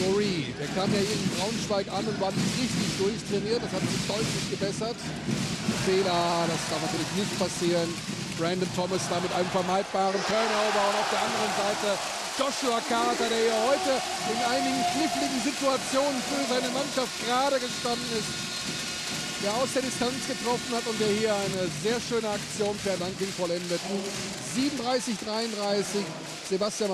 Goree, der kam ja hier in Braunschweig an und war nicht richtig durchtrainiert. Das hat sich deutlich gebessert. Fehler, das darf natürlich nicht passieren. Brandon Thomas da mit einem vermeidbaren Turnover und auf der anderen Seite Joshua Carter, der hier heute in einigen kniffligen Situationen für seine Mannschaft gerade gestanden ist, der aus der Distanz getroffen hat und der hier eine sehr schöne Aktion per Dunking vollendet. 37, 33, Sebastian